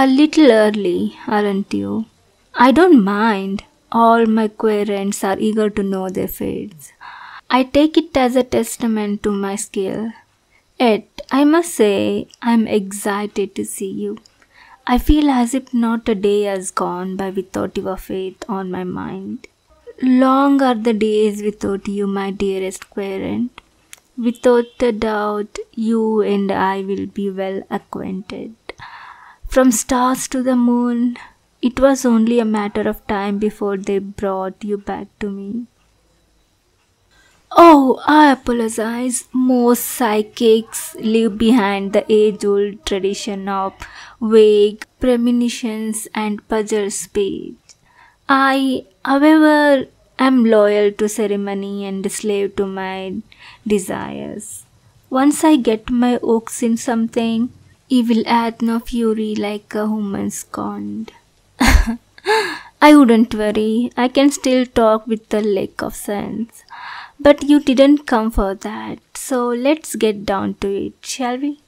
A little early, aren't you? I don't mind. All my querents are eager to know their fates. I take it as a testament to my skill. Yet, I must say, I'm excited to see you. I feel as if not a day has gone by without your faith on my mind. Long are the days without you, my dearest querent. Without a doubt, you and I will be well acquainted. From stars to the moon, it was only a matter of time before they brought you back to me. Oh, I apologize. Most psychics leave behind the age old tradition of vague premonitions and puzzle speech. I, however, am loyal to ceremony and slave to my desires. Once I get my oaks in something, he will add no fury like a human scorned. I wouldn't worry, I can still talk with the lack of sense. But you didn't come for that, so let's get down to it, shall we?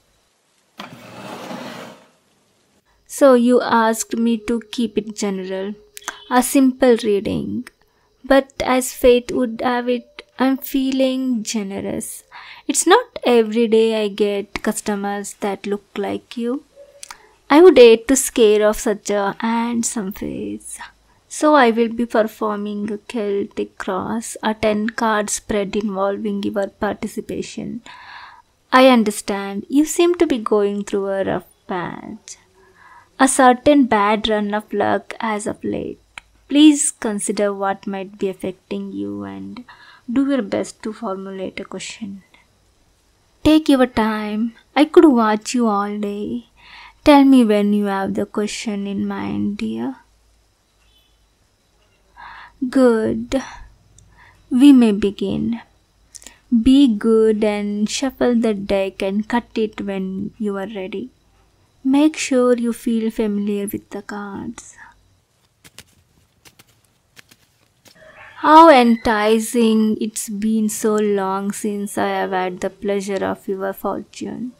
So you asked me to keep it general, a simple reading. But as fate would have it, I'm feeling generous. It's not every day I get customers that look like you. I would hate to scare off such a handsome face. So I will be performing a Celtic cross, a 10 card spread involving your participation. I understand you seem to be going through a rough patch. A certain bad run of luck as of late. Please consider what might be affecting you and do your best to formulate a question. Take your time. I could watch you all day. Tell me when you have the question in mind, dear. Good. We may begin. Be good and shuffle the deck and cut it when you are ready. Make sure you feel familiar with the cards. How enticing it's been so long since I have had the pleasure of your fortune.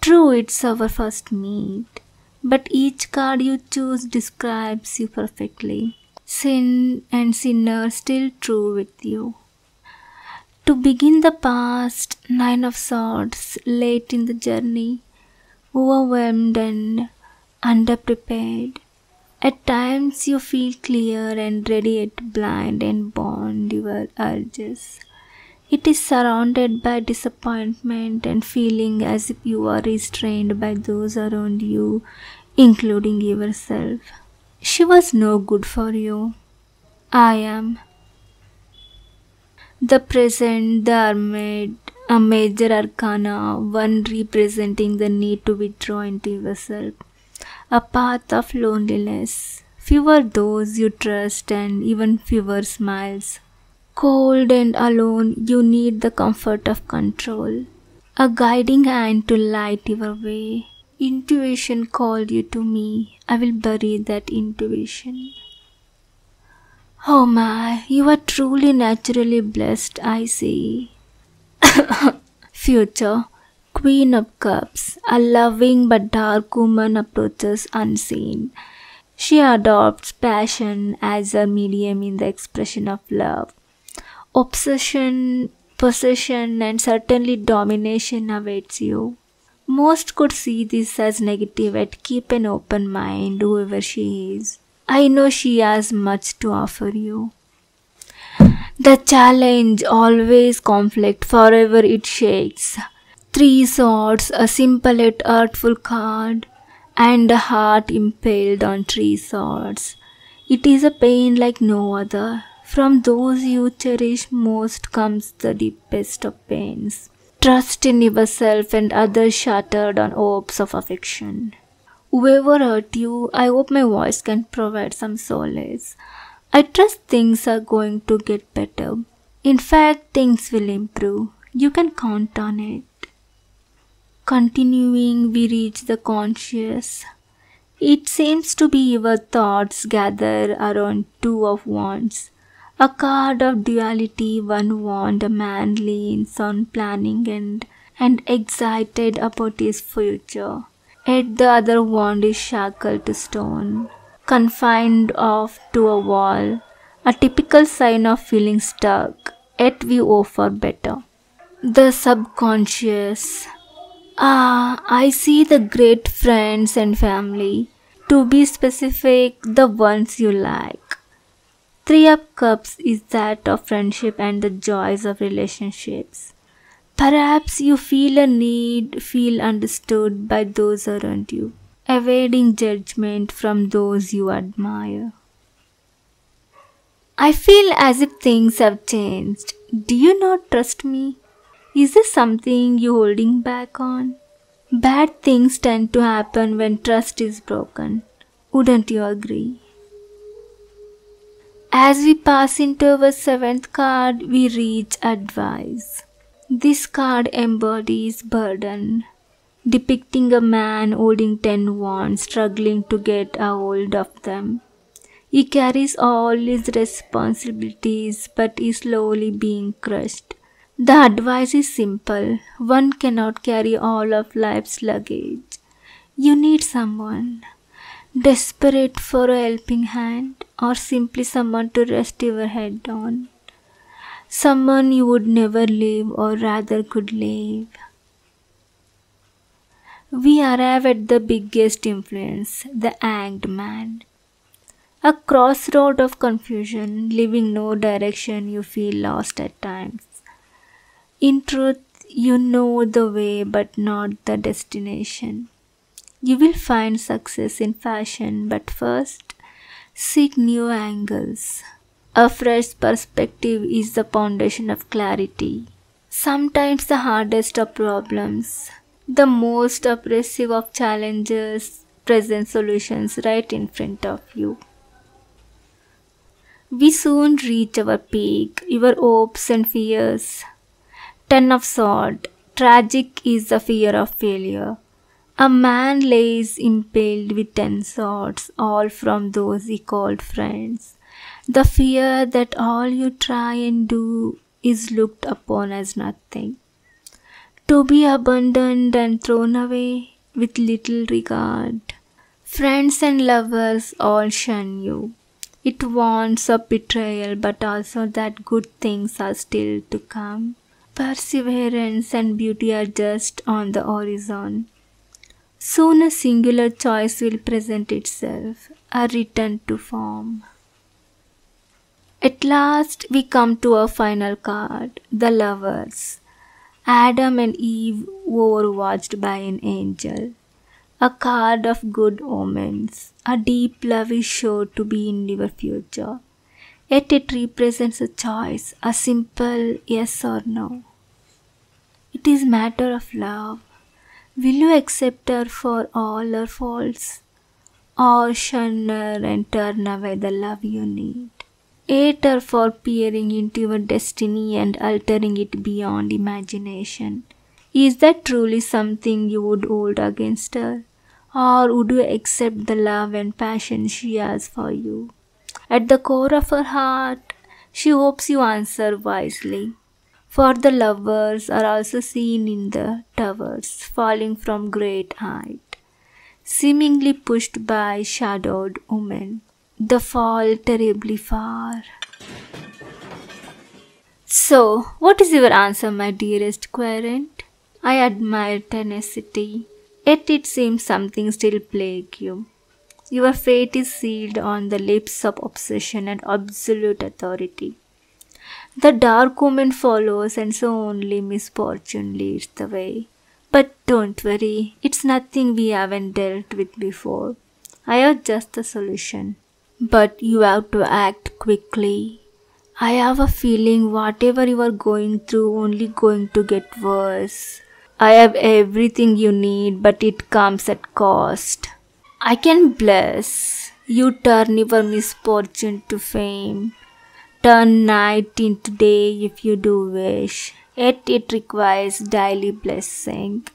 True, it's our first meet, but each card you choose describes you perfectly sin and sinner still true with you. To begin the past, Nine of Swords, late in the journey, overwhelmed and underprepared. At times you feel clear and ready yet blind and bond your urges. It is surrounded by disappointment and feeling as if you are restrained by those around you, including yourself. She was no good for you. I am. The present, the Hermit, a major arcana, one representing the need to withdraw into yourself, a path of loneliness. Fewer those you trust, and even fewer smiles. Cold and alone, you need the comfort of control, a guiding hand to light your way. Intuition called you to me. I will bury that intuition. Oh my, you are truly naturally blessed, I see. Future Queen of Cups, a loving but dark woman approaches unseen. She adopts passion as a medium in the expression of love. Obsession, possession, and certainly domination awaits you. Most could see this as negative, yet keep an open mind, whoever she is. I know she has much to offer you. The challenge always conflict, forever it shakes. Three swords, a simple yet artful card, and a heart impaled on three swords. It is a pain like no other. From those you cherish most comes the deepest of pains trust in yourself and others shattered on hopes of affection. Whoever hurt you, I hope my voice can provide some solace. I trust things are going to get better. In fact, things will improve. You can count on it. Continuing, we reach the conscious. It seems to be your thoughts gather around two of wands. A card of duality, one wand, a man leans on planning and, and excited about his future. yet the other wand is shackled to stone, confined off to a wall, a typical sign of feeling stuck, yet we offer better. The subconscious. Ah, I see the great friends and family. To be specific, the ones you like. Three of Cups is that of friendship and the joys of relationships. Perhaps you feel a need, feel understood by those around you, evading judgment from those you admire. I feel as if things have changed. Do you not trust me? Is there something you're holding back on? Bad things tend to happen when trust is broken. Wouldn't you agree? As we pass into our seventh card, we reach advice. This card embodies burden, depicting a man holding ten wands, struggling to get a hold of them. He carries all his responsibilities but is slowly being crushed. The advice is simple one cannot carry all of life's luggage. You need someone desperate for a helping hand or simply someone to rest your head on. Someone you would never leave or rather could leave. We arrive at the biggest influence, the hanged man. A crossroad of confusion, leaving no direction, you feel lost at times. In truth, you know the way but not the destination. You will find success in fashion, but first, seek new angles. A fresh perspective is the foundation of clarity. Sometimes the hardest of problems, the most oppressive of challenges, present solutions right in front of you. We soon reach our peak, your hopes and fears. Ten of Swords. Tragic is the fear of failure. A man lays impaled with ten swords, all from those he called friends. The fear that all you try and do is looked upon as nothing. To be abandoned and thrown away with little regard. Friends and lovers all shun you. It wants a betrayal, but also that good things are still to come. Perseverance and beauty are just on the horizon. Soon a singular choice will present itself, a return to form. At last we come to our final card, the lovers. Adam and Eve overwatched by an angel. A card of good omens. A deep love is sure to be in your future. Yet it represents a choice, a simple yes or no. It is matter of love. Will you accept her for all her faults? Or shun her and turn away the love you need? Hate her for peering into your destiny and altering it beyond imagination. Is that truly something you would hold against her? Or would you accept the love and passion she has for you? At the core of her heart, she hopes you answer wisely for the lovers are also seen in the towers falling from great height, seemingly pushed by shadowed women. The fall terribly far. So, what is your answer, my dearest querent? I admire tenacity, yet it seems something still plague you. Your fate is sealed on the lips of obsession and absolute authority. The dark woman follows, and so only misfortune leads the way. But don't worry, it's nothing we haven't dealt with before. I have just the solution. But you have to act quickly. I have a feeling whatever you are going through only going to get worse. I have everything you need, but it comes at cost. I can bless. You turn your misfortune to fame turn night into day if you do wish. Yet it requires daily blessing.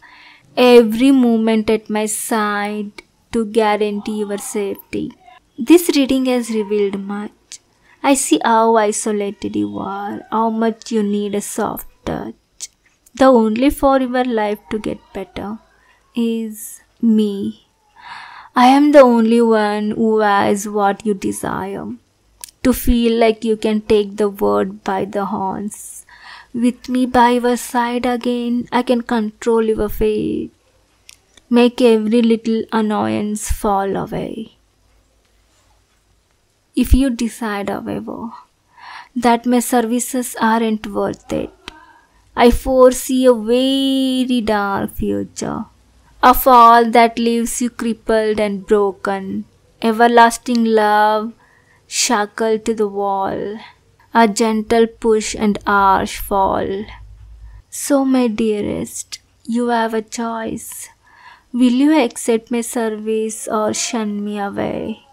Every moment at my side to guarantee your safety. This reading has revealed much. I see how isolated you are, how much you need a soft touch. The only for your life to get better is me. I am the only one who has what you desire. To feel like you can take the world by the horns. With me by your side again, I can control your fate. Make every little annoyance fall away. If you decide, however, that my services aren't worth it, I foresee a very dark future of all that leaves you crippled and broken, everlasting love shackled to the wall, a gentle push and harsh fall. So, my dearest, you have a choice. Will you accept my service or shun me away?